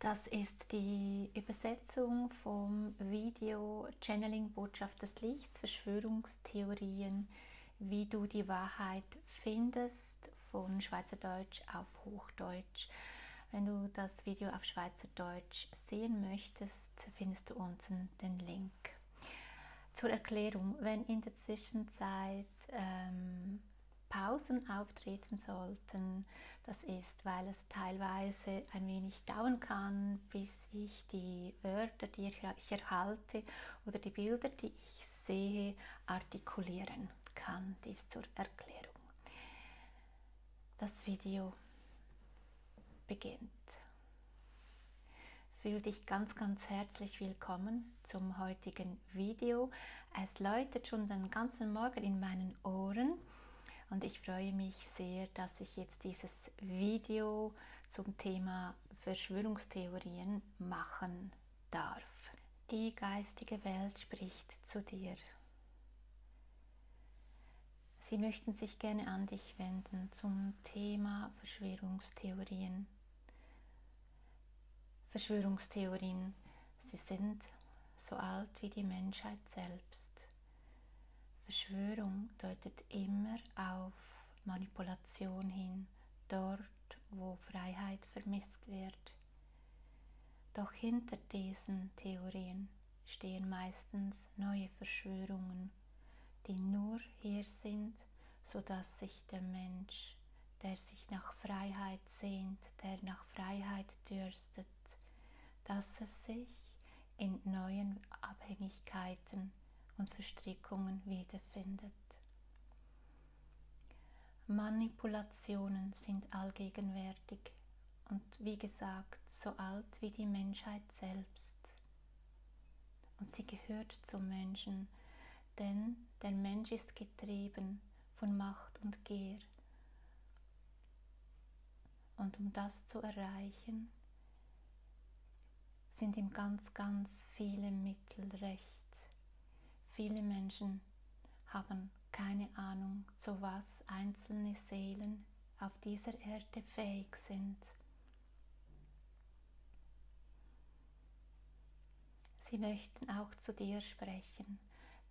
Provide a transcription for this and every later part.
Das ist die Übersetzung vom Video Channeling Botschaft des Lichts, Verschwörungstheorien, wie du die Wahrheit findest, von Schweizerdeutsch auf Hochdeutsch. Wenn du das Video auf Schweizerdeutsch sehen möchtest, findest du unten den Link. Zur Erklärung, wenn in der Zwischenzeit ähm, Pausen auftreten sollten. Das ist, weil es teilweise ein wenig dauern kann, bis ich die Wörter, die ich erhalte oder die Bilder, die ich sehe, artikulieren kann. Dies zur Erklärung. Das Video beginnt. Fühl dich ganz, ganz herzlich willkommen zum heutigen Video. Es läutet schon den ganzen Morgen in meinen Ohren und ich freue mich sehr, dass ich jetzt dieses Video zum Thema Verschwörungstheorien machen darf. Die geistige Welt spricht zu dir. Sie möchten sich gerne an dich wenden zum Thema Verschwörungstheorien. Verschwörungstheorien, sie sind so alt wie die Menschheit selbst. Verschwörung deutet immer auf Manipulation hin, dort wo Freiheit vermisst wird. Doch hinter diesen Theorien stehen meistens neue Verschwörungen, die nur hier sind, sodass sich der Mensch, der sich nach Freiheit sehnt, der nach Freiheit dürstet, dass er sich in neuen Abhängigkeiten und Verstrickungen wiederfindet. Manipulationen sind allgegenwärtig und wie gesagt so alt wie die Menschheit selbst. Und sie gehört zum Menschen, denn der Mensch ist getrieben von Macht und Gier. Und um das zu erreichen, sind ihm ganz, ganz viele Mittel recht. Viele Menschen haben keine Ahnung, zu was einzelne Seelen auf dieser Erde fähig sind. Sie möchten auch zu dir sprechen,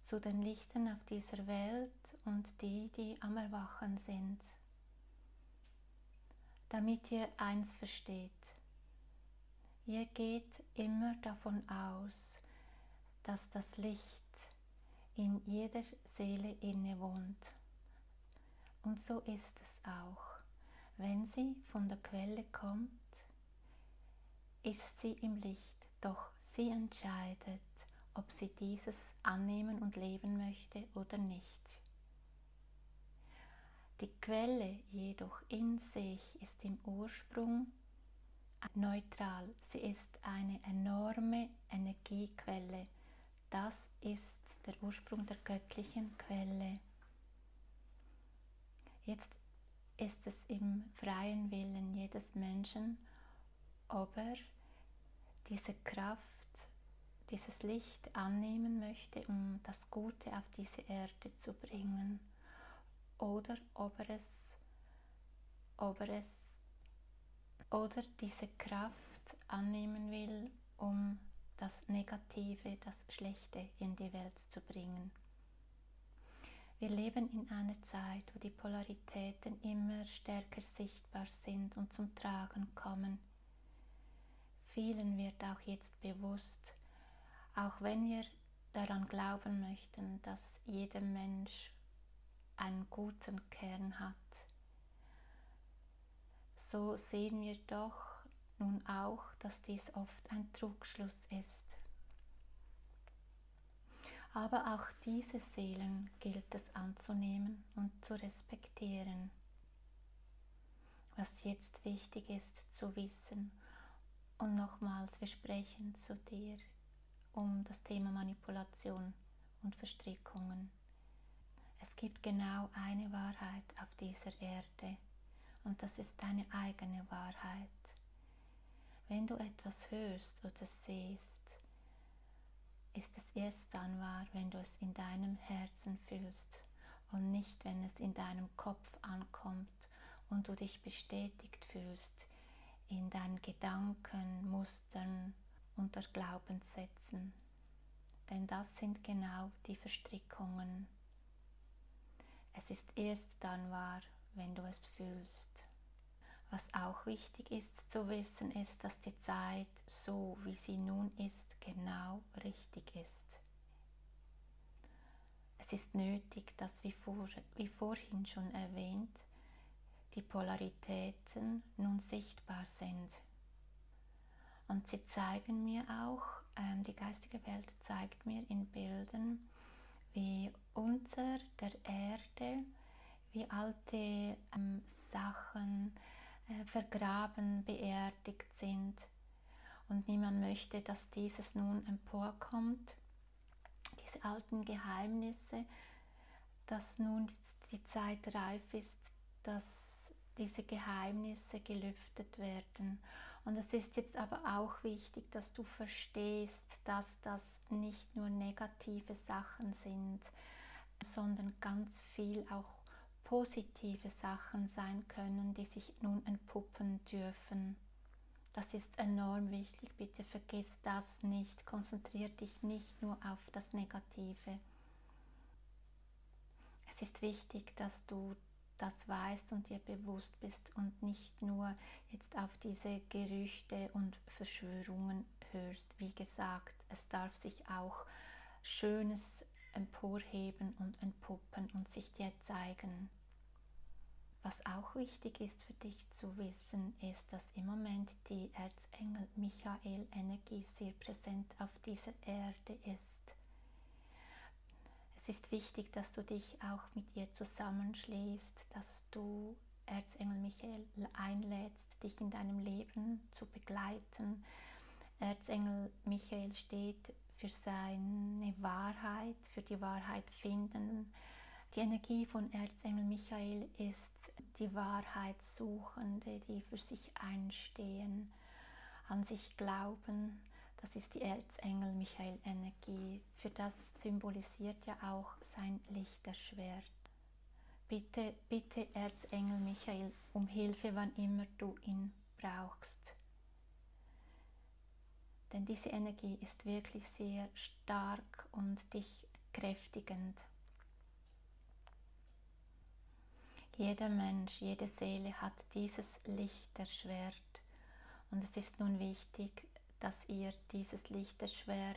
zu den Lichtern auf dieser Welt und die, die am Erwachen sind, damit ihr eins versteht. Ihr geht immer davon aus, dass das Licht in jeder Seele innewohnt. Und so ist es auch. Wenn sie von der Quelle kommt, ist sie im Licht, doch sie entscheidet, ob sie dieses annehmen und leben möchte oder nicht. Die Quelle jedoch in sich ist im Ursprung neutral. Sie ist eine enorme Energiequelle. Das ist der Ursprung der göttlichen Quelle. Jetzt ist es im freien Willen jedes Menschen, ob er diese Kraft, dieses Licht annehmen möchte, um das Gute auf diese Erde zu bringen, oder ob er es, ob er es oder diese Kraft annehmen will, um das Negative, das Schlechte in die Welt zu bringen. Wir leben in einer Zeit, wo die Polaritäten immer stärker sichtbar sind und zum Tragen kommen. Vielen wird auch jetzt bewusst, auch wenn wir daran glauben möchten, dass jeder Mensch einen guten Kern hat, so sehen wir doch nun auch, dass dies oft ein Trugschluss ist. Aber auch diese Seelen gilt es anzunehmen und zu respektieren. Was jetzt wichtig ist zu wissen, und nochmals, wir sprechen zu dir um das Thema Manipulation und Verstrickungen. Es gibt genau eine Wahrheit auf dieser Erde und das ist deine eigene Wahrheit. Wenn du etwas hörst oder siehst, ist es erst dann wahr, wenn du es in deinem Herzen fühlst und nicht, wenn es in deinem Kopf ankommt und du dich bestätigt fühlst in deinen Gedanken, Mustern unter Glaubenssätzen. Denn das sind genau die Verstrickungen. Es ist erst dann wahr, wenn du es fühlst. Was auch wichtig ist zu wissen, ist, dass die Zeit so, wie sie nun ist, genau richtig ist. Es ist nötig, dass, wie, vor, wie vorhin schon erwähnt, die Polaritäten nun sichtbar sind. Und sie zeigen mir auch, ähm, die geistige Welt zeigt mir in Bildern, wie unter der Erde, wie alte ähm, Sachen, äh, vergraben, beerdigt sind. Und niemand möchte, dass dieses nun emporkommt, diese alten Geheimnisse, dass nun die Zeit reif ist, dass diese Geheimnisse gelüftet werden. Und es ist jetzt aber auch wichtig, dass du verstehst, dass das nicht nur negative Sachen sind, sondern ganz viel auch positive Sachen sein können, die sich nun entpuppen dürfen. Das ist enorm wichtig. Bitte vergiss das nicht. Konzentriere dich nicht nur auf das Negative. Es ist wichtig, dass du das weißt und dir bewusst bist und nicht nur jetzt auf diese Gerüchte und Verschwörungen hörst. Wie gesagt, es darf sich auch Schönes emporheben und entpuppen und sich dir zeigen. Was auch wichtig ist für dich zu wissen, ist, dass im Moment die Erzengel Michael Energie sehr präsent auf dieser Erde ist. Es ist wichtig, dass du dich auch mit ihr zusammenschließt, dass du Erzengel Michael einlädst, dich in deinem Leben zu begleiten. Erzengel Michael steht für seine Wahrheit, für die Wahrheit finden. Die Energie von Erzengel Michael ist die Wahrheitssuchende, die für sich einstehen, an sich glauben. Das ist die Erzengel Michael Energie. Für das symbolisiert ja auch sein Lichterschwert. Bitte, bitte Erzengel Michael um Hilfe, wann immer du ihn brauchst. Denn diese Energie ist wirklich sehr stark und dich kräftigend. Jeder Mensch, jede Seele hat dieses Lichterschwert. Und es ist nun wichtig, dass ihr dieses Lichterschwert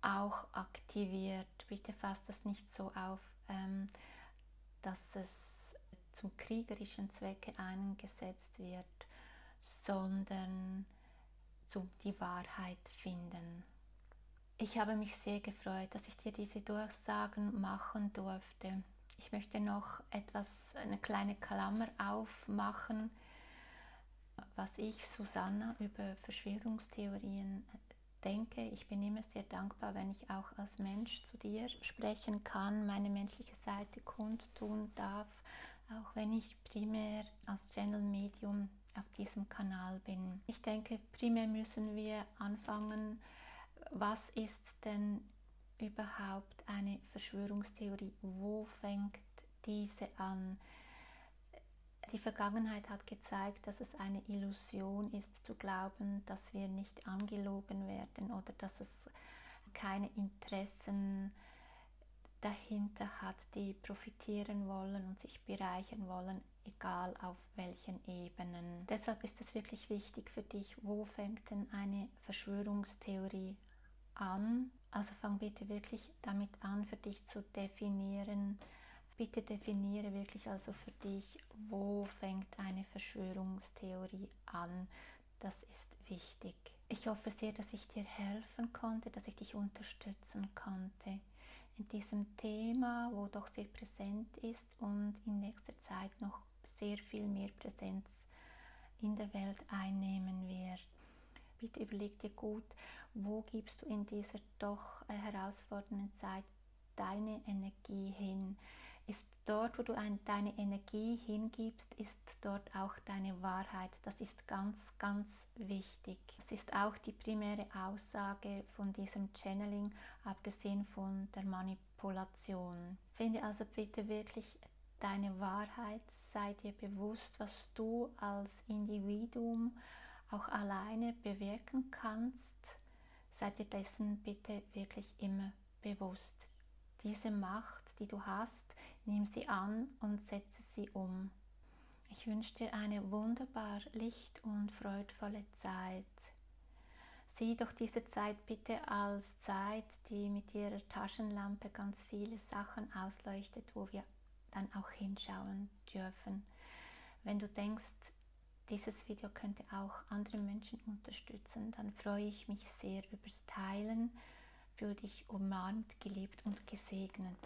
auch aktiviert. Bitte fasst das nicht so auf, ähm, dass es zum kriegerischen Zwecke eingesetzt wird, sondern zum die Wahrheit finden. Ich habe mich sehr gefreut, dass ich dir diese Durchsagen machen durfte. Ich möchte noch etwas, eine kleine Klammer aufmachen, was ich, Susanna, über Verschwörungstheorien denke. Ich bin immer sehr dankbar, wenn ich auch als Mensch zu dir sprechen kann, meine menschliche Seite kundtun darf, auch wenn ich primär als Channel-Medium auf diesem Kanal bin. Ich denke, primär müssen wir anfangen, was ist denn überhaupt eine Verschwörungstheorie? Wo fängt diese an? Die Vergangenheit hat gezeigt, dass es eine Illusion ist zu glauben, dass wir nicht angelogen werden oder dass es keine Interessen dahinter hat, die profitieren wollen und sich bereichern wollen, egal auf welchen Ebenen. Deshalb ist es wirklich wichtig für dich, wo fängt denn eine Verschwörungstheorie an also fang bitte wirklich damit an, für dich zu definieren. Bitte definiere wirklich also für dich, wo fängt eine Verschwörungstheorie an. Das ist wichtig. Ich hoffe sehr, dass ich dir helfen konnte, dass ich dich unterstützen konnte in diesem Thema, wo doch sehr präsent ist und in nächster Zeit noch sehr viel mehr Präsenz in der Welt einnehmen wird bitte überleg dir gut, wo gibst du in dieser doch äh, herausfordernden Zeit deine Energie hin. Ist dort, wo du ein, deine Energie hingibst, ist dort auch deine Wahrheit. Das ist ganz, ganz wichtig. Es ist auch die primäre Aussage von diesem Channeling, abgesehen von der Manipulation. Finde also bitte wirklich deine Wahrheit, sei dir bewusst, was du als Individuum auch alleine bewirken kannst. Sei dir dessen bitte wirklich immer bewusst. Diese Macht, die du hast, nimm sie an und setze sie um. Ich wünsche dir eine wunderbar licht- und freudvolle Zeit. Sieh doch diese Zeit bitte als Zeit, die mit ihrer Taschenlampe ganz viele Sachen ausleuchtet, wo wir dann auch hinschauen dürfen. Wenn du denkst, dieses Video könnte auch andere Menschen unterstützen, dann freue ich mich sehr übers Teilen. Fühl dich umarmt, geliebt und gesegnet.